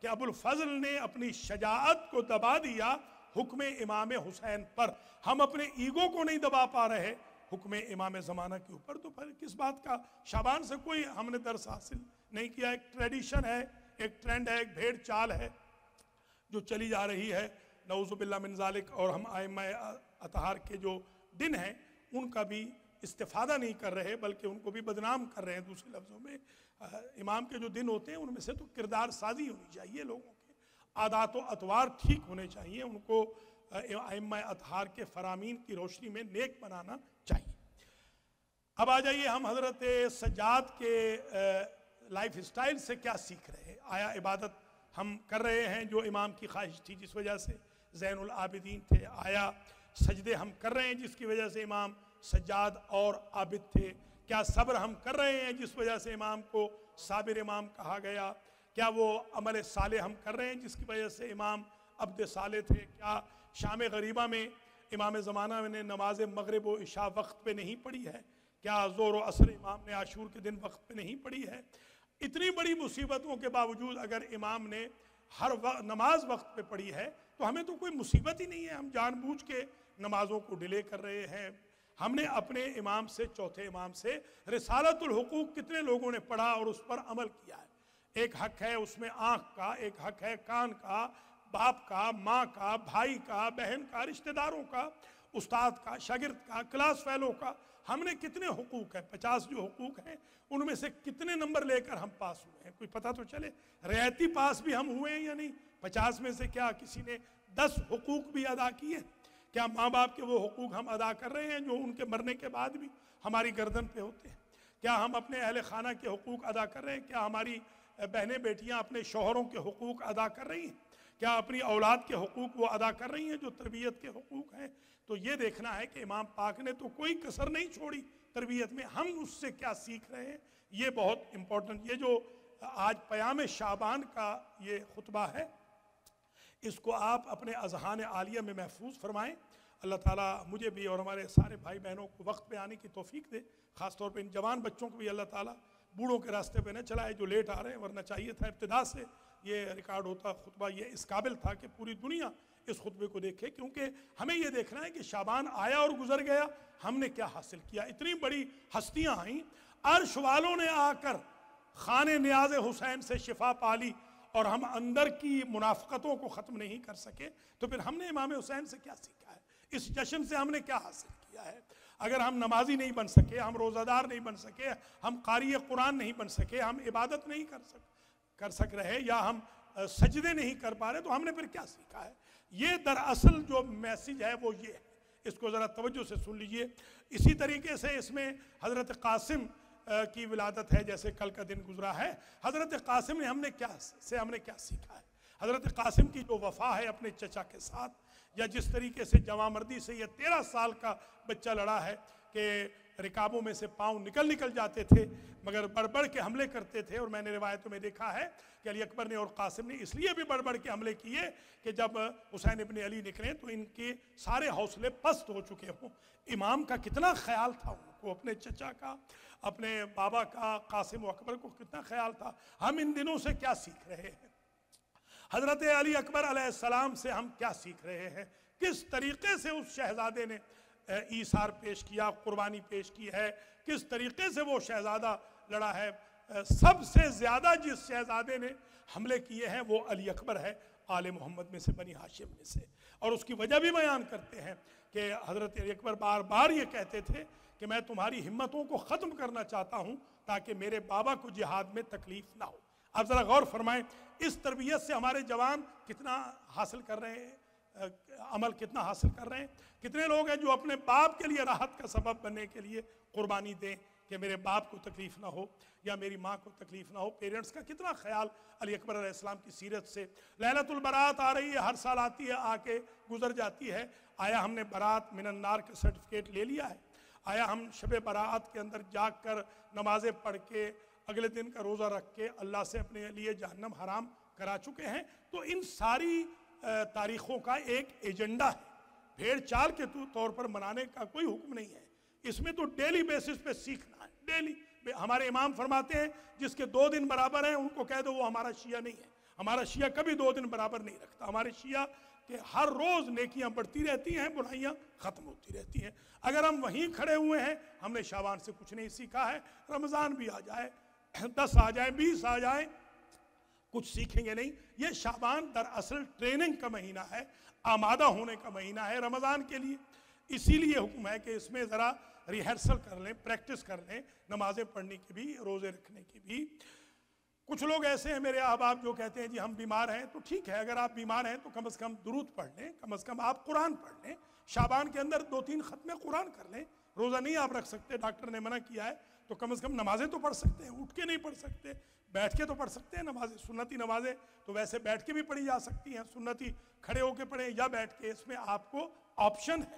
کہ ابو الفضل نے اپنی شجاعت کو دبا دیا حکم امام حسین پر۔ ہم اپنے ایگو کو نہیں دبا پا رہے۔ حکم امام زمانہ کے اوپر تو پھر کس بات کا؟ شابان سے کوئی ہم نے درس حاصل نہیں کیا۔ ایک ٹریڈیشن ہے، ایک ٹرینڈ ہے، ایک بھیڑ چال ہے جو چلی جا رہی ہے۔ نعوذ باللہ من ذالک۔ اور ہم آئمہ اتحار کے جو دن ہیں، ان کا بھی استفادہ نہیں کر رہے، بلکہ ان کو بھی بدنام کر رہے ہیں دوسرے لفظوں میں۔ امام کے جو دن ہوتے ہیں، ان میں سے تو کردار سازی ہونی چاہیے لوگوں کے۔ عادات و اطوار ٹھیک ہونے چاہیے، ان کو ائمہ اطہار کے فرامین کی روشنی میں نیک بنانا چاہیے۔ اب آ جائیے ہم حضرت سجاد کے لائف اسٹائل سے کیا سیکھ رہے ہیں۔ آیا عبادت ہم کر رہے ہیں جو امام کی خواہش تھی جس وجہ سے زین العابدین تھے۔ آیا سجدے ہم کر رہے ہیں جس کی وجہ سے امام سجاد اور عابد تھے۔ کیا صبر ہم کر رہے ہیں جس وجہ سے امام کو صابر امام کہا گیا، کیا وہ عمل صالح ہم کر رہے ہیں جس کی وجہ سے امام عبد صالح تھے؟ کیا شام غریبہ میں امام زمانہ نے نماز مغرب و عشاء وقت پہ نہیں پڑھی ہے؟ کیا زور و اثر امام نے عاشور کے دن وقت پہ نہیں پڑھی ہے؟ اتنی بڑی مصیبتوں کے باوجود اگر امام نے ہر وقت نماز وقت پہ پڑھی ہے تو ہمیں تو کوئی مصیبت ہی نہیں ہے، ہم جان بوجھ کے نمازوں کو ڈیلے کر رہے ہیں۔ ہم نے اپنے امام سے، چوتھے امام سے رسالت الحقوق کتنے لوگوں نے پڑھا اور اس پر عمل کیا ہے؟ ایک حق ہے اس میں آنکھ کا، ایک حق ہے کان کا، باپ کا، ماں کا، بھائی کا، بہن کا، رشتہ داروں کا، استاد کا، شاگرد کا، کلاس فیلو کا۔ ہم نے کتنے حقوق ہیں؟ پچاس جو حقوق ہیں، ان میں سے کتنے نمبر لے کر ہم پاس ہوئے ہیں؟ کوئی پتہ تو چلے ریتی پاس بھی ہم ہوئے ہیں یا نہیں؟ پچاس میں سے کیا کسی نے دس حقوق بھی ادا کیے؟ کیا ماں باپ کے وہ حقوق ہم ادا کر رہے ہیں جو ان کے مرنے کے بعد بھی ہماری گردن پہ ہوتے ہیں؟ کیا ہم اپنے اہل خانہ کے حقوق ادا کر رہے ہیں؟ کیا ہماری بہنیں بیٹیاں اپنے شوہروں کے حقوق ادا کر رہی ہیں؟ کیا اپنی اولاد کے حقوق وہ ادا کر رہی ہیں جو تربیت کے حقوق ہیں؟ تو یہ دیکھنا ہے کہ امام پاک نے تو کوئی کسر نہیں چھوڑی تربیت میں، ہم اس سے کیا سیکھ رہے ہیں؟ یہ بہت امپورٹنٹ یہ جو آج پیام شابان کا یہ خطبہ ہے اس کو آپ اپنے اذہان عالیہ میں محفوظ فرمائیں۔ اللہ تعالیٰ مجھے بھی اور ہمارے سارے بھائی بہنوں کو وقت پہ آنے کی توفیق دے۔ خاص طور پہ ان جوان بچوں کو بھی اللہ تعالیٰ بوڑھوں کے راستے پہ نہ چلائے جو لیٹ آ رہے ہیں، ورنہ چاہیے تھا ابتدا سے یہ ریکارڈ ہوتا، خطبہ یہ اس قابل تھا کہ پوری دنیا اس خطبے کو دیکھے۔ کیونکہ ہمیں یہ دیکھنا ہے کہ شابان آیا اور گزر گیا، ہم نے کیا حاصل کیا؟ اتنی بڑی ہستیاں آئیں۔ عرش والوں نے آ کر خان نیاز حسین سے شفا پالی اور ہم اندر کی منافقتوں کو ختم نہیں کر سکے، تو پھر ہم نے امام حسین سے کیا سیکھا ہے؟ اس جشن سے ہم نے کیا حاصل کیا ہے؟ اگر ہم نمازی نہیں بن سکے، ہم روزہ دار نہیں بن سکے، ہم قاری قرآن نہیں بن سکے، ہم عبادت نہیں کر سک کر سک رہے یا ہم سجدے نہیں کر پا رہے، تو ہم نے پھر کیا سیکھا ہے؟ یہ دراصل جو میسیج ہے وہ یہ ہے۔ اس کو ذرا توجہ سے سن لیجیے۔ اسی طریقے سے اس میں حضرت قاسم کی ولادت ہے جیسے کل کا دن گزرا ہے۔ حضرت قاسم نے ہم نے کیا سے ہم نے کیا سیکھا ہے؟ حضرت قاسم کی جو وفا ہے اپنے چچا کے ساتھ، یا جس طریقے سے جوان مردی سے یہ تیرہ سال کا بچہ لڑا ہے کہ رکابوں میں سے پاؤں نکل نکل جاتے تھے، مگر بڑھ بڑھ کے حملے کرتے تھے۔ اور میں نے روایتوں میں دیکھا ہے کہ علی اکبر نے اور قاسم نے اس لیے بھی بڑھ بڑھ کے حملے کیے کہ جب حسین ابن علی نکلے تو ان کے سارے حوصلے پست ہو چکے ہوں۔ امام کا کتنا خیال تھا ان کو، اپنے چچا کا، اپنے بابا کا، قاسم و اکبر کو کتنا خیال تھا۔ ہم ان دنوں سے کیا سیکھ رہے ہیں؟ حضرت علی اکبر علیہ السلام سے ہم کیا سیکھ رہے ہیں؟ کس طریقے سے اس شہزادے نے ایسار پیش کیا، قربانی پیش کی ہے؟ کس طریقے سے وہ شہزادہ لڑا ہے؟ سب سے زیادہ جس شہزادے نے حملے کیے ہیں، وہ علی اکبر ہے، آل محمد میں سے، بنی ہاشم میں سے۔ اور اس کی وجہ بھی بیان کرتے ہیں کہ حضرت علی اکبر بار بار یہ کہتے تھے کہ میں تمہاری ہمتوں کو ختم کرنا چاہتا ہوں تاکہ میرے بابا کو جہاد میں تکلیف نہ ہو۔ اب ذرا غور فرمائیں، اس تربیت سے ہمارے جوان کتنا حاصل کر رہے ہیں؟ عمل کتنا حاصل کر رہے ہیں؟ کتنے لوگ ہیں جو اپنے باپ کے لیے راحت کا سبب بننے کے لیے قربانی دیں کہ میرے باپ کو تکلیف نہ ہو یا میری ماں کو تکلیف نہ ہو؟ پیرنٹس کا کتنا خیال علی اکبر علیہ السلام کی سیرت سے۔ لہلت البرات آ رہی ہے، ہر سال آتی ہے، آ کے گزر جاتی ہے۔ آیا ہم نے برات من النار کا سرٹیفکیٹ لے لیا ہے؟ آیا ہم شب برات کے اندر جاگ کر نمازیں پڑھ کے اگلے دن کا روزہ رکھ کے اللہ سے اپنے لیے جہنم حرام کرا چکے ہیں؟ تو ان ساری تاریخوں کا ایک ایجنڈا ہے۔ بھیڑ چال کے طور پر منانے کا کوئی حکم نہیں ہے۔ اس میں تو ڈیلی بیسس پہ سیکھنا ہے، ڈیلی۔ ہمارے امام فرماتے ہیں، جس کے دو دن برابر ہیں، ان کو کہہ دو وہ ہمارا شیعہ نہیں ہے۔ ہمارا شیعہ کبھی دو دن برابر نہیں رکھتا۔ ہمارے شیعہ کہ ہر روز نیکیاں بڑھتی رہتی ہیں، برائیاں ختم ہوتی رہتی ہیں۔ اگر ہم وہیں کھڑے ہوئے ہیں، ہم نے شابان سے کچھ نہیں سیکھا ہے، رمضان بھی آ جائے، دس آ جائے، بیس آ جائے، کچھ سیکھیں گے نہیں۔ یہ شابان در اصل ٹریننگ کا مہینہ ہے، آمادہ ہونے کا مہینہ ہے رمضان کے لیے۔ اسی لیے حکم ہے کہ اس میں ذرا ریہرسل کر لیں پریکٹس کر لیں، نمازیں پڑھنے کی بھی، روزے رکھنے کی بھی۔ کچھ لوگ ایسے ہیں میرے احباب جو کہتے ہیں جی ہم بیمار ہیں، تو ٹھیک ہے، اگر آپ بیمار ہیں تو کم از کم درود پڑھ لیں، کم از کم آپ قرآن پڑھ لیں شابان کے اندر دو تین ختم قرآن کر لیں، روزہ نہیں آپ رکھ سکتے، ڈاکٹر نے منع کیا ہے، تو کم از کم نمازیں تو پڑھ سکتے ہیں، اٹھ کے نہیں پڑھ سکتے، بیٹھ کے تو پڑھ سکتے ہیں نمازیں، سنتی نمازیں، تو ویسے بیٹھ کے بھی پڑھی جا سکتی ہیں، سنتی کھڑے ہو کے پڑھیں یا بیٹھ کے، اس میں آپ کو آپشن ہے۔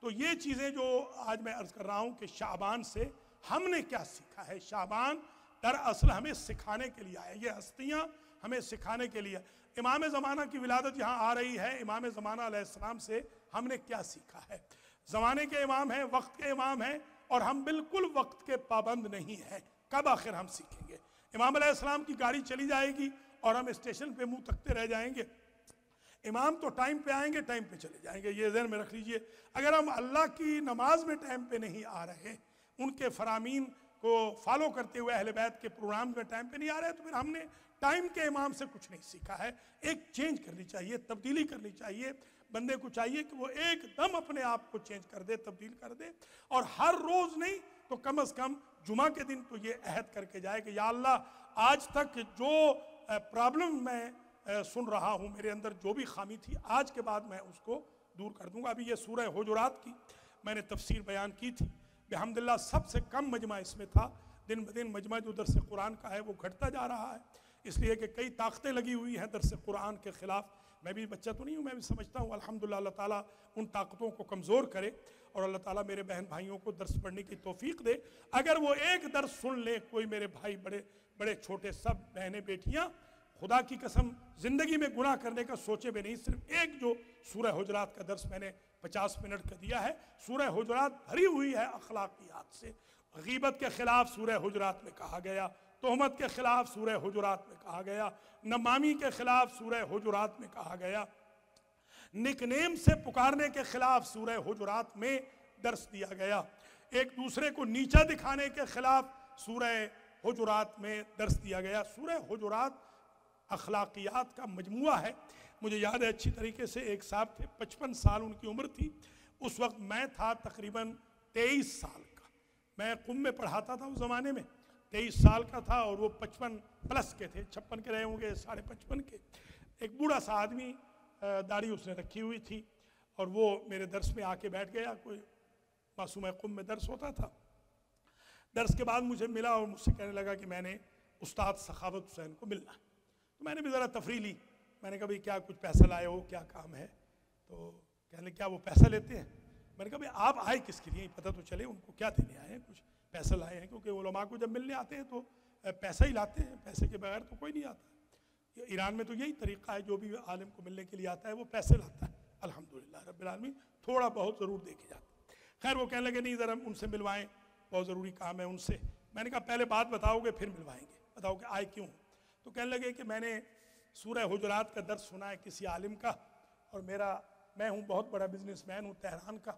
تو یہ چیزیں جو آج میں عرض کر رہا ہوں کہ شعبان سے ہم نے کیا سیکھا ہے، شعبان در اصل ہمیں سکھانے کے لیے آئے یہ ہستیاں ہمیں سکھانے کے لیے۔ امام زمانہ کی ولادت یہاں آ رہی ہے۔ امام زمانہ علیہ السلام سے ہم نے کیا سیکھا ہے؟ زمانے کے امام ہیں، وقت کے امام ہیں اور ہم بالکل وقت کے پابند نہیں ہیں۔ کب آخر ہم سیکھیں گے؟ امام علیہ السلام کی گاڑی چلی جائے گی اور ہم اسٹیشن پہ منہ تکتے رہ جائیں گے۔ امام تو ٹائم پہ آئیں گے، ٹائم پہ چلے جائیں گے۔ یہ ذہن میں رکھ لیجیے۔ اگر ہم اللہ کی نماز میں ٹائم پہ نہیں آ رہے، ان کے فرامین کو فالو کرتے ہوئے اہل بیت کے پروگرام میں ٹائم پہ نہیں آ رہے، تو پھر ہم نے ٹائم کے امام سے کچھ نہیں سیکھا ہے۔ ایک چینج کرنی چاہیے، تبدیلی کرنی چاہیے۔ بندے کو چاہیے کہ وہ ایک دم اپنے آپ کو چینج کر دے، تبدیل کر دے۔ اور ہر روز نہیں، تو کم از کم جمعہ کے دن تو یہ عہد کر کے جائے کہ یا اللہ، آج تک جو پرابلم میں سن رہا ہوں، میرے اندر جو بھی خامی تھی، آج کے بعد میں اس کو دور کر دوں گا۔ ابھی یہ سورہ حجرات کی میں نے تفسیر بیان کی تھی۔ بحمدللہ سب سے کم مجمع اس میں تھا۔ دن بدن مجمع جو درس قرآن کا ہے وہ گھٹتا جا رہا ہے۔ اس لیے کہ کئی طاقتیں لگی ہوئی ہیں درس قرآن کے خلاف۔ میں بھی بچہ تو نہیں ہوں، میں بھی سمجھتا ہوں۔ الحمدللہ اللہ تعالیٰ ان طاقتوں کو کمزور کرے اور اللہ تعالیٰ میرے بہن بھائیوں کو درس پڑھنے کی توفیق دے۔ اگر وہ ایک درس سن لیں کوئی میرے بھائی بڑے بڑے چھوٹے سب بہنیں بیٹیاں خدا کی قسم زندگی میں گناہ کرنے کا سوچے بھی نہیں، صرف ایک جو سورہ حجرات کا درس میں نے پچاس منٹ کا دیا ہے، سورہ حجرات بھری ہوئی ہے اخلاقیات سے۔ غیبت کے خلاف سورہ حجرات میں کہا گیا، تہمت کے خلاف سورہ حجرات میں کہا گیا، نمامی کے خلاف سورہ حجرات میں کہا گیا۔ نک نیم سے پکارنے کے خلاف سورہ حجرات میں درس دیا گیا۔ ایک دوسرے کو نیچا دکھانے کے خلاف سورہ حجرات میں درس دیا گیا۔ سورہ حجرات اخلاقیات کا مجموعہ ہے۔ مجھے یاد ہے اچھی طریقے سے ایک صاحب تھے، پچپن سال ان کی عمر تھی۔ اس وقت میں تھا تقریباً تیئیس سال کا۔ میں قم میں پڑھاتا تھا اس زمانے میں۔ تیئیس سال کا تھا اور وہ پچپن پلس کے تھے، چھپن کے رہے ہوں گے، ساڑھے پچپن کے۔ ایک بوڑھا سا آدمی داڑھی اس نے رکھی ہوئی تھی اور وہ میرے درس میں آ کے بیٹھ گیا۔ کوئی معصوم قم میں درس ہوتا تھا۔ درس کے بعد مجھے ملا اور مجھ سے کہنے لگا کہ میں نے استاد سخاوت حسین کو ملنا۔ تو میں نے بھی ذرا تفریح لی۔ میں نے کہا بھائی کیا کچھ پیسہ لائے ہو؟ کیا کام ہے؟ تو کہنے کیا وہ پیسہ لیتے ہیں؟ میں نے کہا بھائی آپ آئے کس کے لیے؟ پتہ تو چلے ان کو کیا دینے آئے ہیں، کچھ پیسہ لائے ہیں۔ کیونکہ علماء کو جب ملنے آتے ہیں تو پیسہ ہی لاتے ہیں، پیسے کے بغیر تو کوئی نہیں آتا۔ ایران میں تو یہی طریقہ ہے، جو بھی عالم کو ملنے کے لیے آتا ہے، وہ پیسے لاتا ہے۔ الحمدللہ رب العالمین، تھوڑا بہت ضرور دے کے جاتا خیر، وہ کہنے لگے، نہیں ذرا ان سے ملوائیں، بہت ضروری کام ہے ان سے۔ میں نے کہا پہلے بات بتاؤ گے، پھر ملوائیں گے۔ بتاؤ کہ آئے کیوں؟ تو کہنے لگے کہ میں نے سورہ حجرات کا درس سنا ہے کسی عالم کا اور میرا میں ہوں بہت بڑا بزنس مین ہوں تہران کا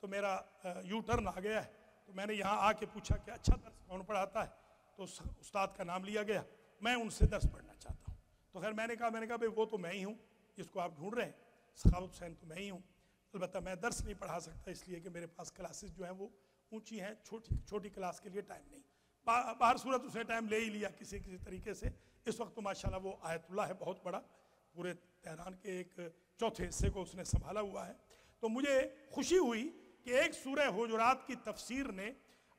تو میرا یو ٹرن آ گیا ہے تو میں نے یہاں آ کے پوچھا کہ اچھا درس کون پڑھاتا ہے؟ تو استاد کا نام لیا گیا، میں ان سے درس پڑھنا چاہتا ہوں۔ تو خیر میں نے کہا، میں نے کہا، بھائی وہ تو میں ہی ہوں، جس کو آپ ڈھونڈ رہے ہیں، سخاوت حسین تو میں ہی ہوں۔ البتہ میں درس نہیں پڑھا سکتا، اس لیے کہ میرے پاس کلاسز جو ہیں وہ اونچی ہیں، چھوٹی چھوٹی کلاس کے لیے ٹائم نہیں۔ باہر صورت اسے ٹائم لے ہی لیا کسی کسی طریقے سے۔ اس وقت تو ماشاءاللہ وہ آیت اللہ ہے بہت بڑا، پورے تہران کے ایک چوتھے حصے کو اس نے سنبھالا ہوا ہے۔ تو مجھے خوشی ہوئی کہ ایک سورہ حجرات کی تفسیر نے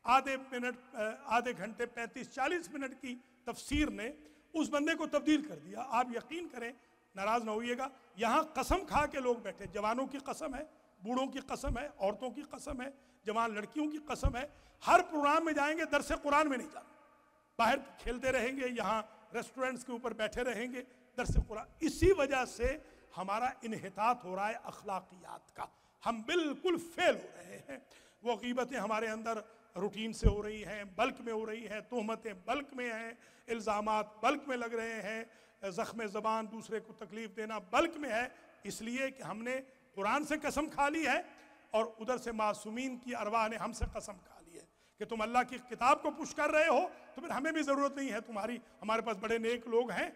آدھے منٹ، آدھے گھنٹے پینتیس چالیس منٹ کی تفسیر نے اس بندے کو تبدیل کر دیا۔ آپ یقین کریں، ناراض نہ ہوئیے گا، یہاں قسم کھا کے لوگ بیٹھے۔ جوانوں کی قسم ہے، بوڑھوں کی قسم ہے، عورتوں کی قسم ہے، جوان لڑکیوں کی قسم ہے۔ ہر پروگرام میں جائیں گے، درس قرآن میں نہیں جانا۔ باہر کھیلتے رہیں گے، یہاں ریسٹورنٹس کے اوپر بیٹھے رہیں گے۔ درس قرآن، اسی وجہ سے ہمارا انحطاط ہو رہا ہے اخلاقیات کا۔ ہم بالکل فیل ہو رہے ہیں۔ وہ غیبتیں ہمارے اندر روٹین سے ہو رہی ہیں، بلک میں ہو رہی ہیں، تہمتیں بلک میں ہیں، الزامات بلک میں لگ رہے ہیں، زخم زبان دوسرے کو تکلیف دینا بلک میں ہے۔ اس لیے کہ ہم نے قرآن سے قسم کھا لی ہے اور ادھر سے معصومین کی ارواح نے ہم سے قسم کھا کہ تم اللہ کی کتاب کو پوچھ کر رہے ہو، تو پھر ہمیں بھی ضرورت نہیں ہے، تمہاری، ہمارے پاس بڑے نیک لوگ ہیں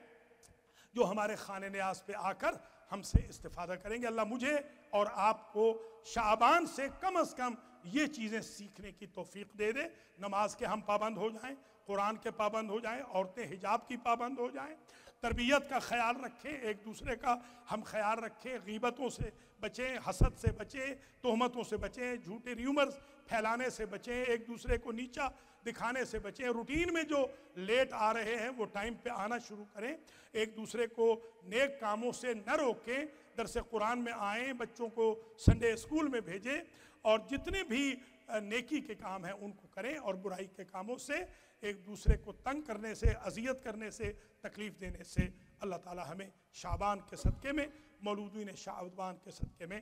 جو ہمارے خانے نیاز پہ آ کر ہم سے استفادہ کریں گے۔ اللہ مجھے اور آپ کو شعبان سے کم از کم یہ چیزیں سیکھنے کی توفیق دے دے۔ نماز کے ہم پابند ہو جائیں، قرآن کے پابند ہو جائیں، عورتیں حجاب کی پابند ہو جائیں۔ تربیت کا خیال رکھیں، ایک دوسرے کا ہم خیال رکھیں۔ غیبتوں سے بچیں، حسد سے بچیں، تہمتوں سے بچیں، جھوٹے ریومرز پھیلانے سے بچیں، ایک دوسرے کو نیچا دکھانے سے بچیں۔ روٹین میں جو لیٹ آ رہے ہیں، وہ ٹائم پہ آنا شروع کریں۔ ایک دوسرے کو نیک کاموں سے نہ روکیں۔ درس قرآن میں آئیں، بچوں کو سنڈے اسکول میں بھیجیں۔ اور جتنے بھی نیکی کے کام ہیں، ان کو کریں۔ اور برائی کے کاموں سے، ایک دوسرے کو تنگ کرنے سے، اذیت کرنے سے، تکلیف دینے سے۔ اللہ تعالی ہمیں شعبان کے صدقے میں، مولودین شعبان کے صدقے میں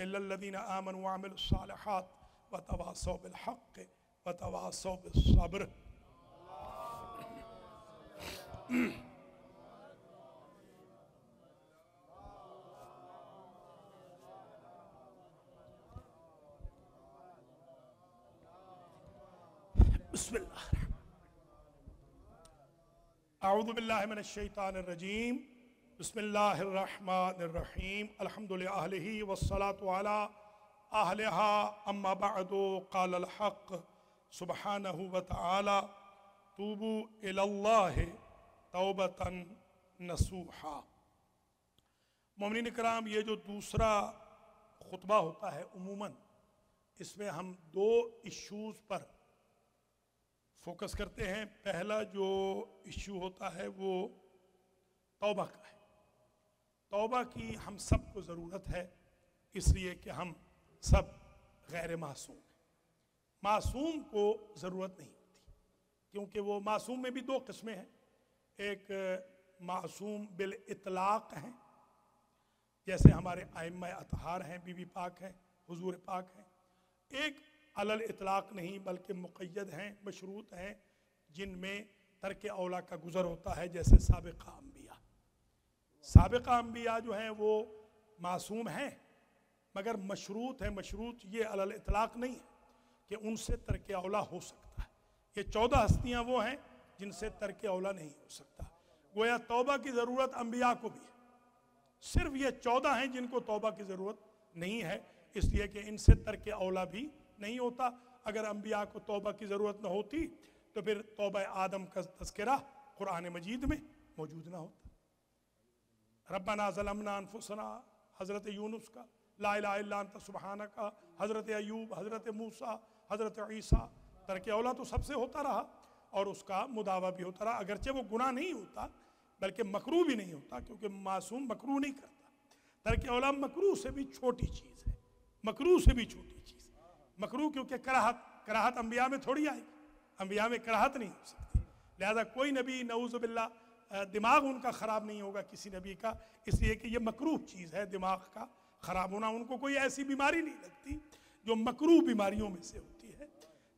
إلا الذين آمنوا وعملوا الصالحات وتواصوا بالحق وتواصوا بالصبر. بسم الله. اعوذ باللہ من الشیطان الرجیم، بسم اللہ الرحمن الرحیم الحمد للہ والصلاة على اہلها اما بعد، قال الحق سبحانہ وتعالی توبوا الاللہ توبتا نسوحا مومنین اکرام یہ جو دوسرا خطبہ ہوتا ہے، عموماً اس میں ہم دو ایشوز پر فوکس کرتے ہیں۔ پہلا جو ایشو ہوتا ہے وہ توبہ کا ہے۔ توبہ کی ہم سب کو ضرورت ہے، اس لیے کہ ہم سب غیر معصوم ہیں۔ معصوم کو ضرورت نہیں ہوتی، کیونکہ وہ معصوم میں بھی دو قسمیں ہیں۔ ایک معصوم بالاطلاق ہیں، جیسے ہمارے آئمہ اطہار ہیں، بی بی پاک ہیں، حضور پاک ہیں۔ ایک علل اطلاق نہیں بلکہ مقید ہیں، مشروط ہیں، جن میں ترک اولا کا گزر ہوتا ہے، جیسے سابقہ انبیاء۔ سابقہ انبیاء جو ہیں وہ معصوم ہیں، مگر مشروط ہیں۔ مشروط یہ علل اطلاق نہیں ہے کہ ان سے ترک اولا ہو سکتا ہے۔ یہ چودہ ہستیاں وہ ہیں جن سے ترک اولا نہیں ہو سکتا۔ گویا توبہ کی ضرورت انبیاء کو بھی ہے۔ صرف یہ چودہ ہیں جن کو توبہ کی ضرورت نہیں ہے، اس لیے کہ ان سے ترک اولا بھی نہیں ہوتا۔ اگر انبیاء کو توبہ کی ضرورت نہ ہوتی تو پھر توبہ آدم کا تذکرہ قرآن مجید میں موجود نہ ہوتا۔ ربنا ظلمنا انفسنا، حضرت یونس کا، لا الہ الا انت سبحانہ کا حضرت ایوب، حضرت موسیٰ، حضرت عیسیٰ، ترک اولا تو سب سے ہوتا رہا۔ اور اس کا مداوع بھی ہوتا رہا۔ اگرچہ وہ گناہ نہیں ہوتا، بلکہ مکرو بھی نہیں ہوتا، کیونکہ معصوم مکرو نہیں کرتا۔ ترک اولا مکرو سے بھی چھوٹی چیز ہے۔ مکرو سے بھی چھوٹی چیز مکرو کیونکہ کراہت کراہت انبیاء میں تھوڑی آئی۔ انبیاء میں کراہت نہیں ہو سکتی۔ لہذا کوئی نبی، نعوذ باللہ دماغ ان کا خراب نہیں ہوگا کسی نبی کا۔ اس لیے کہ یہ مکروح چیز ہے، دماغ کا خراب ہونا۔ ان کو کوئی ایسی بیماری نہیں لگتی جو مکروح بیماریوں میں سے ہوتی ہے۔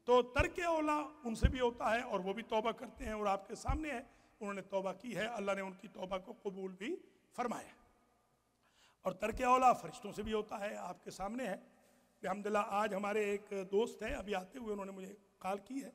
تو ترک اولا ان سے بھی ہوتا ہے اور وہ بھی توبہ کرتے ہیں اور آپ کے سامنے ہے انہوں نے توبہ کی ہے۔ اللہ نے ان کی توبہ کو قبول بھی فرمایا۔ اور ترک اولا فرشتوں سے بھی ہوتا ہے، آپ کے سامنے ہے۔ الحمدللہ، آج ہمارے ایک دوست ہیں، ابھی آتے ہوئے انہوں نے مجھے کال کی ہے۔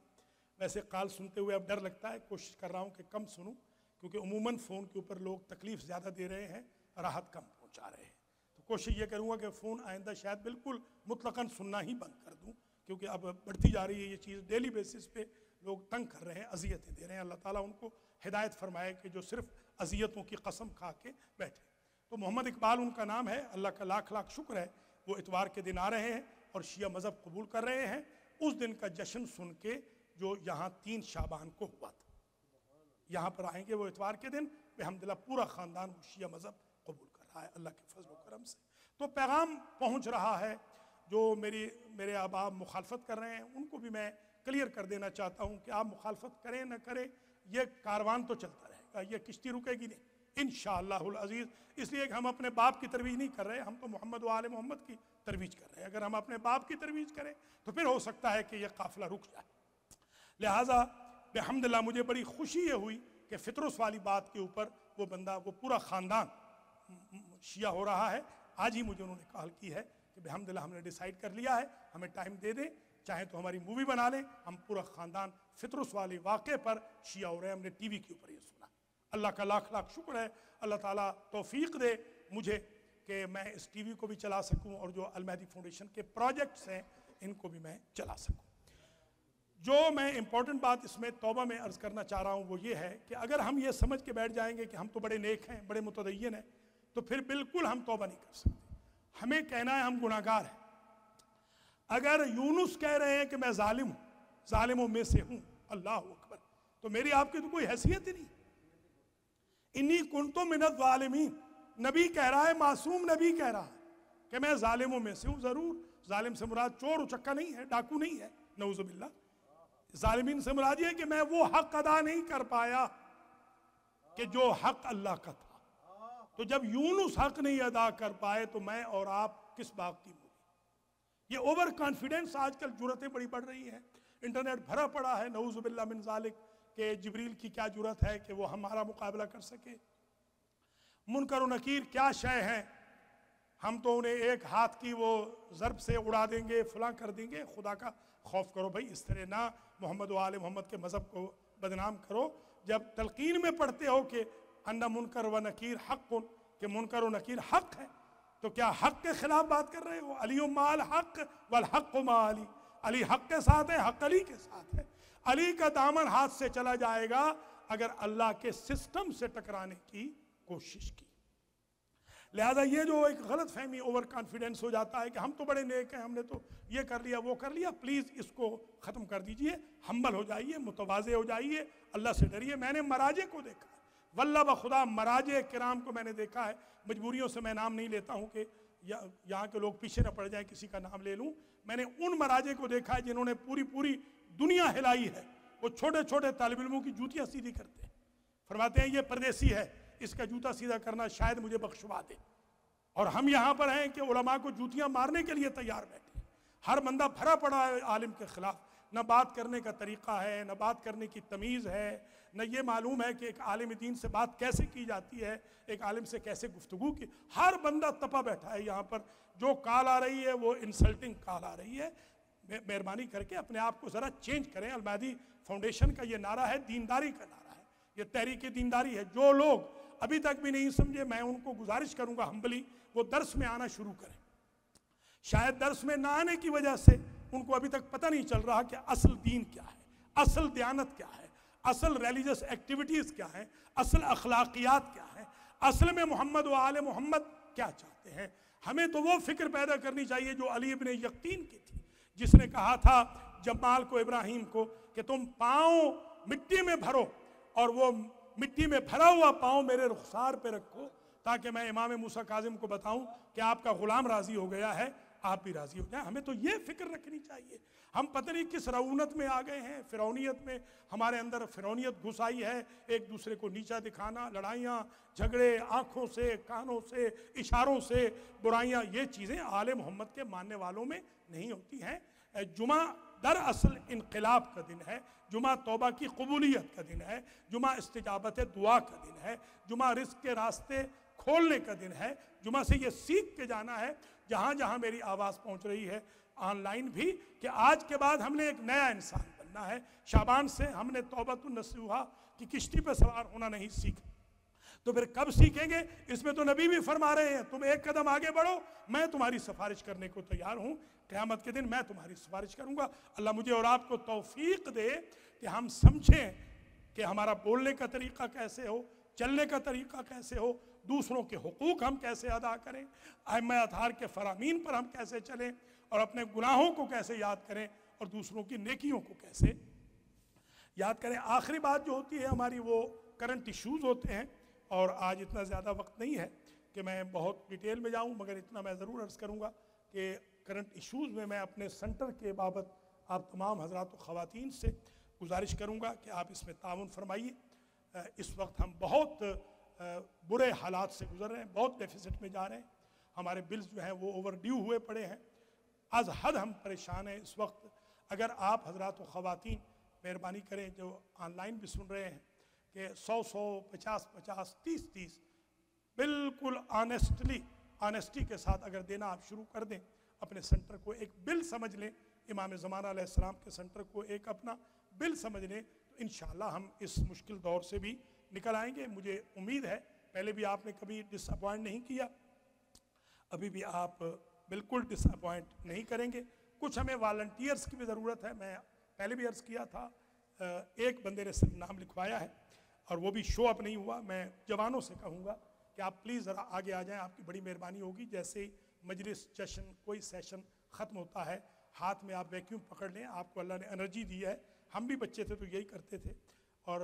ویسے کال سنتے ہوئے اب ڈر لگتا ہے، کوشش کر رہا ہوں کہ کم سنوں، کیونکہ عموماً فون کے اوپر لوگ تکلیف زیادہ دے رہے ہیں، راحت کم پہنچا رہے ہیں۔ تو کوشش یہ کروں گا کہ فون آئندہ شاید بالکل مطلقاً سننا ہی بند کر دوں، کیونکہ اب بڑھتی جا رہی ہے یہ چیز ڈیلی بیسس پہ لوگ تنگ کر رہے ہیں، اذیتیں دے رہے ہیں۔ اللہ تعالیٰ ان کو ہدایت فرمائے کہ جو صرف اذیتوں کی قسم کھا کے بیٹھے۔ تو محمد اقبال ان کا نام ہے، اللہ کا لاکھ لاکھ شکر ہے وہ اتوار کے دن آ رہے ہیں اور شیعہ مذہب قبول کر رہے ہیں۔ اس دن کا جشن سن کے جو یہاں تین شابان کو ہوا تھا۔ یہاں پر آئیں گے وہ اتوار کے دن۔ الحمدللہ پورا خاندان وہ شیعہ مذہب قبول کر رہا ہے۔ اللہ کے فضل و کرم سے۔ تو پیغام پہنچ رہا ہے۔ جو میری، میرے احباب مخالفت کر رہے ہیں، ان کو بھی میں کلیئر کر دینا چاہتا ہوں کہ آپ مخالفت کریں نہ کریں، یہ کاروان تو چلتا رہے گا۔ یہ کشتی رکے گی نہیں۔ انشاءاللہ العزیز، اس لیے کہ ہم اپنے باپ کی ترویج نہیں کر رہے، ہم تو محمد و آل محمد کی ترویج کر رہے ہیں۔ اگر ہم اپنے باپ کی ترویج کریں تو پھر ہو سکتا ہے کہ یہ قافلہ رک جائے۔ لہٰذا بحمد اللہ مجھے بڑی خوشی یہ ہوئی کہ فطرس والی بات کے اوپر وہ بندہ، وہ پورا خاندان شیعہ ہو رہا ہے۔ آج ہی مجھے انہوں نے کال کی ہے کہ بحمد اللہ ہم نے ڈیسائیڈ کر لیا ہے، ہمیں ٹائم دے دیں۔ چاہے تو ہماری مووی بنا لیں۔ ہم پورا خاندان فطرس والے واقعے پر شیعہ ہو رہے ہیں۔ ہم نے ٹی وی کے اوپر یہ سنا۔ اللہ کا لاکھ لاکھ شکر ہے، اللہ تعالیٰ توفیق دے مجھے کہ میں اس ٹی وی کو بھی چلا سکوں اور جو المہدی فاؤنڈیشن کے پروجیکٹس ہیں، ان کو بھی میں چلا سکوں۔ جو میں امپورٹنٹ بات اس میں توبہ میں عرض کرنا چاہ رہا ہوں، وہ یہ ہے کہ اگر ہم یہ سمجھ کے بیٹھ جائیں گے کہ ہم تو بڑے نیک ہیں، بڑے متدین ہیں، تو پھر بالکل ہم توبہ نہیں کر سکتے۔ ہمیں کہنا ہے ہم گناہ گار ہیں۔ اگر یونس کہہ رہے ہیں کہ میں ظالم ہوں، ظالموں میں سے ہوں، اللہ اکبر۔ تو میری آپ کی تو کوئی حیثیت ہی نہیں۔ انی کنتو منت ظالمین نبی کہہ رہا ہے، معصوم نبی کہہ رہا ہے کہ میں ظالموں میں سے ہوں، ضرور۔ ظالم سے مراد چور اچکا نہیں ہے، ڈاکو نہیں ہے، نعوذ باللہ۔ ظالمین سے مراد یہ کہ میں وہ حق ادا نہیں کر پایا کہ جو حق اللہ کا تھا۔ تو جب یونس حق نہیں ادا کر پائے تو میں اور آپ کس باغ کی مولی یہ اوور کانفیڈنس آج کل جرتیں بڑی بڑھ رہی ہیں۔ انٹرنیٹ بھرا پڑا ہے، نعوذ باللہ من ذالک۔ کہ جبریل کی کیا جرت ہے کہ وہ ہمارا مقابلہ کر سکے؟ منکر و نکیر کیا شے ہیں؟ ہم تو انہیں ایک ہاتھ کی وہ ضرب سے اڑا دیں گے، فلاں کر دیں گے۔ خدا کا خوف کرو بھائی، اس طرح نہ محمد و آل محمد کے مذہب کو بدنام کرو۔ جب تلقین میں پڑھتے ہو کہ انہ منکر و نکیر حق، کہ منکر و نکیر حق ہے، تو کیا حق کے خلاف بات کر رہے ہو؟ علی و مال حق والحق ما علی علی حق کے ساتھ ہے، حق علی کے ساتھ ہے۔ علی کا دامن ہاتھ سے چلا جائے گا اگر اللہ کے سسٹم سے ٹکرانے کی کوشش کی۔ لہذا یہ جو ایک غلط فہمی اوور کانفیڈنس ہو جاتا ہے کہ ہم تو بڑے نیک ہیں، ہم نے تو یہ کر لیا، وہ کر لیا پلیز اس کو ختم کر دیجیے ہمبل ہو جائیے متوازے ہو جائیے، اللہ سے ڈریے۔ میں نے مراجے کو دیکھا۔ ہے واللہ بخدا مراجے کرام کو میں نے دیکھا ہے۔ مجبوریوں سے میں نام نہیں لیتا ہوں کہ یہاں کے لوگ پیچھے نہ پڑ جائیں، کسی کا نام لے لوں۔ میں نے ان مراجے کو دیکھا ہے جنہوں نے پوری پوری دنیا ہلائی ہے۔ وہ چھوٹے چھوٹے طالب علموں کی جوتیاں سیدھی کرتے ہیں۔ فرماتے ہیں یہ پردیسی ہے۔ اس کا جوتا سیدھا کرنا شاید مجھے بخشوا دے۔ اور ہم یہاں پر ہیں کہ علماء کو جوتیاں مارنے کے لیے تیار بیٹھے ہر بندہ بھرا پڑا ہے عالم کے خلاف۔ نہ بات کرنے کا طریقہ ہے، نہ بات کرنے کی تمیز ہے۔ نہ یہ معلوم ہے کہ ایک عالم دین سے بات کیسے کی جاتی ہے، ایک عالم سے کیسے گفتگو کی۔ ہر بندہ تپا بیٹھا ہے یہاں پر۔ جو کال آ رہی ہے وہ انسلٹنگ کال آ رہی ہے۔ مہربانی کر کے اپنے آپ کو ذرا چینج کریں۔ المہدی فاؤنڈیشن کا یہ نعرہ ہے، دینداری کا نعرہ ہے۔ یہ تحریک دینداری ہے۔ جو لوگ ابھی تک بھی نہیں سمجھے، میں ان کو گزارش کروں گا ہمبلی وہ درس میں آنا شروع کریں۔ شاید درس میں نہ آنے کی وجہ سے ان کو ابھی تک پتہ نہیں چل رہا کہ اصل دین کیا ہے، اصل دیانت کیا ہے، اصل ریلیجس ایکٹیویٹیز کیا ہیں، اصل اخلاقیات کیا ہیں، اصل میں محمد و آل محمد کیا چاہتے ہیں۔ ہمیں تو وہ فکر پیدا کرنی چاہیے جو علی ابن یقین کی تھی۔ جس نے کہا تھا جمال کو ابراہیم کو کہ تم پاؤں مٹی میں بھرو اور وہ مٹی میں بھرا ہوا پاؤں میرے رخسار پہ رکھو تاکہ میں امام موسیٰ کاظم کو بتاؤں کہ آپ کا غلام راضی ہو گیا ہے آپ بھی راضی ہو جائیں۔ ہمیں تو یہ فکر رکھنی چاہیے۔ ہم پتہ نہیں کس رعونت میں آ گئے ہیں۔ فرونیت میں ہمارے اندر فرونیت گھسائی ہے۔ ایک دوسرے کو نیچا دکھانا، لڑائیاں، جھگڑے آنکھوں سے، کانوں سے، اشاروں سے۔ برائیاں یہ چیزیں آل محمد کے ماننے والوں میں نہیں ہوتی ہیں۔ جمعہ در اصل انقلاب کا دن ہے۔ جمعہ توبہ کی قبولیت کا دن ہے۔ جمعہ استجابت دعا کا دن ہے۔ جمعہ رزق کے راستے کھولنے کا دن ہے۔ جمعہ سے یہ سیکھ کے جانا ہے۔ جہاں جہاں میری آواز پہنچ رہی ہے، آن لائن بھی کہ آج کے بعد ہم نے ایک نیا انسان بننا ہے۔ شابان سے ہم نے توبت النسوحہ کی کشتی پہ سوار ہونا نہیں سیکھا۔ تو پھر کب سیکھیں گے؟ اس میں تو نبی بھی فرما رہے ہیں، تم ایک قدم آگے بڑھو، میں تمہاری سفارش کرنے کو تیار ہوں۔ قیامت کے دن میں تمہاری سفارش کروں گا۔ اللہ مجھے اور آپ کو توفیق دے کہ ہم سمجھیں کہ ہمارا بولنے کا طریقہ کیسے ہو، چلنے کا طریقہ کیسے ہو۔ دوسروں کے حقوق ہم کیسے ادا کریں؟ اہم اتھار کے فرامین پر ہم کیسے چلیں؟ اور اپنے گناہوں کو کیسے یاد کریں؟ اور دوسروں کی نیکیوں کو کیسے یاد کریں؟ آخری بات جو ہوتی ہے، ہماری وہ کرنٹ ایشوز ہوتے ہیں، اور آج اتنا زیادہ وقت نہیں ہے کہ میں بہت ڈیٹیل میں جاؤں، مگر اتنا میں ضرور عرض کروں گا کہ کرنٹ ایشوز میں میں اپنے سنٹر کے بابت آپ تمام حضرات و خواتین سے گزارش کروں گا کہ آپ اس میں تعاون فرمائیے۔ اس وقت ہم بہت برے حالات سے گزر رہے ہیں، بہت ڈیفیسٹ میں جا رہے ہیں۔ ہمارے بلز جو ہیں وہ اوور ڈیو ہوئے پڑے ہیں۔ از حد ہم پریشان ہیں اس وقت۔ اگر آپ حضرات و خواتین مہربانی کریں، جو آن لائن بھی سن رہے ہیں کہ سو سو پچاس پچاس تیس تیس، بالکل آنیسٹلی آنیسٹی کے ساتھ اگر دینا آپ شروع کر دیں، اپنے سنٹر کو ایک بل سمجھ لیں۔ امام زمانہ علیہ السلام کے سنٹر کو ایک اپنا بل سمجھ لیں۔ تو انشاءاللہ ہم اس مشکل دور سے بھی نکل آئیں گے، مجھے امید ہے۔ پہلے بھی آپ نے کبھی ڈس اپوائنٹ نہیں کیا۔ ابھی بھی آپ بالکل ڈس اپوائنٹ نہیں کریں گے۔ کچھ ہمیں والنٹیئرس کی بھی ضرورت ہے۔ میں پہلے بھی عرض کیا تھا ایک بندے نے صرف نام لکھوایا ہے اور وہ بھی شو اپ نہیں ہوا۔ میں جوانوں سے کہوں گا کہ آپ پلیز ذرا آگے آ جائیں۔ آپ کی بڑی مہربانی ہوگی۔ جیسے مجلس جشن کوئی سیشن ختم ہوتا ہے، ہاتھ میں آپ ویکیوم پکڑ لیں۔ آپ کو اللہ نے انرجی دی ہے۔ ہم بھی بچے تھے تو یہی کرتے تھے۔ اور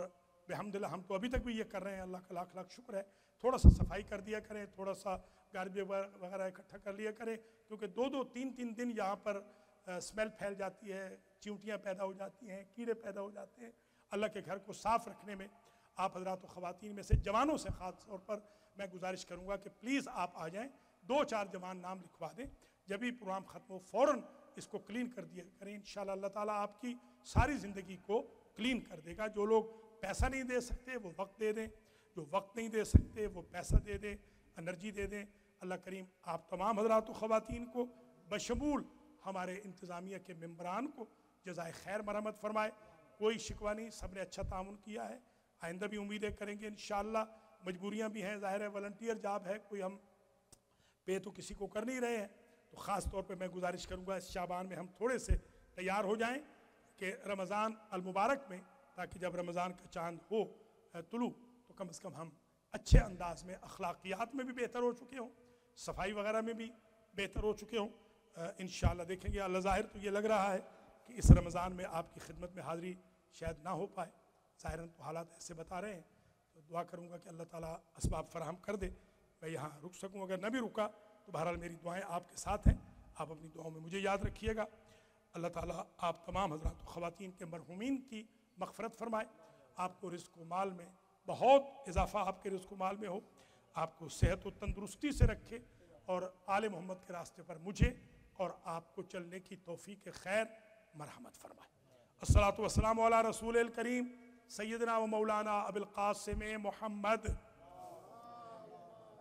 بحمد اللہ ہم تو ابھی تک بھی یہ کر رہے ہیں، اللہ کا لاکھ لاکھ شکر ہے۔ تھوڑا سا صفائی کر دیا کریں، تھوڑا سا گاربی وغیرہ اکٹھا کر لیا کریں، کیونکہ دو دو، تین تین دن یہاں پر اسمیل پھیل جاتی ہے، چیونٹیاں پیدا ہو جاتی ہیں، کیڑے پیدا ہو جاتے ہیں۔ اللہ کے گھر کو صاف رکھنے میں آپ حضرات و خواتین میں سے جوانوں سے خاص طور پر میں گزارش کروں گا کہ پلیز آپ آ جائیں، دو چار جوان نام لکھوا دیں۔ جب ہی پروگرام ختم ہو، فوراً اس کو کلین کر دیا کریں۔ انشاءاللہ اللہ تعالیٰ آپ کی ساری زندگی کو کلین کر دے گا۔ جو لوگ پیسہ نہیں دے سکتے، وہ وقت دے دیں۔ جو وقت نہیں دے سکتے، وہ پیسہ دے دیں، انرجی دے دیں۔ اللہ کریم آپ تمام حضرات و خواتین کو بشمول ہمارے انتظامیہ کے ممبران کو جزائے خیر مرمت فرمائے۔ کوئی شکوہ نہیں، سب نے اچھا تعاون کیا ہے۔ آئندہ بھی امیدیں کریں گے انشاءاللہ۔ مجبوریاں بھی ہیں، ظاہر ہے والنٹیئر جاب ہے، کوئی ہم پے تو کسی کو کر نہیں رہے ہیں۔ تو خاص طور پہ میں گزارش کروں گا، اس شابان میں ہم تھوڑے سے تیار ہو جائیں کہ رمضان المبارک میں تاکہ جب رمضان کا چاند ہو طلوع، تو کم از کم ہم اچھے انداز میں اخلاقیات میں بھی بہتر ہو چکے ہوں، صفائی وغیرہ میں بھی بہتر ہو چکے ہوں۔ انشاءاللہ دیکھیں گے، اللہ ظاہر تو یہ لگ رہا ہے کہ اس رمضان میں آپ کی خدمت میں حاضری شاید نہ ہو پائے۔ ظاہراً تو حالات ایسے بتا رہے ہیں، تو دعا کروں گا کہ اللہ تعالیٰ اسباب فراہم کر دے۔ میں یہاں رک سکوں، اگر نہ بھی رکا تو بہرحال میری دعائیں آپ کے ساتھ ہیں۔ آپ اپنی دعاؤں میں مجھے یاد رکھیے گا۔ اللہ تعالیٰ آپ تمام حضرات و خواتین کے مرحومین کی مغفرت فرمائے۔ آپ کو رزق و مال میں بہت اضافہ آپ کے رزق و مال میں ہو۔ آپ کو صحت و تندرستی سے رکھے اور آل محمد کے راستے پر مجھے اور آپ کو چلنے کی توفیق خیر مرحمت فرمائے۔ السلام والسلام علی رسول الکریم سیدنا و مولانا ابو القاسم محمد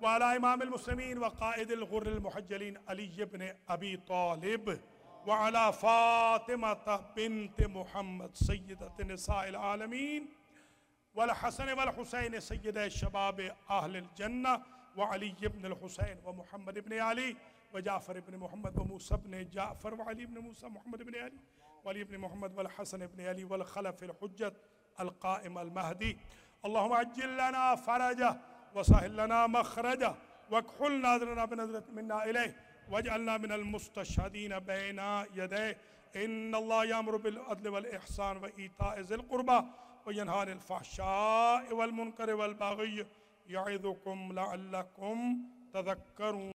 وعلى امام المسلمين وقائد الغر المحجلين علي بن ابي طالب۔ وعلى فاطمة بنت محمد سيدة نساء العالمين والحسن والحسين سيد الشباب أهل الجنة وعلي بن الحسين ومحمد بن علي وجعفر بن محمد وموسى بن جعفر وعلي بن موسى محمد بن علي وعلي بن محمد والحسن بن علي والخلف الحجة القائم المهدي. اللهم عجل لنا فرجه وسهل لنا مخرجه واكحل ناظرنا بنظرة منا إليه. واجعلنا من المستشهدين بين يديه. ان الله يأمر بالعدل والإحسان وإيتاء ذي القربى وينهى عن الفحشاء والمنكر والبغي يعظكم لعلكم تذكرون.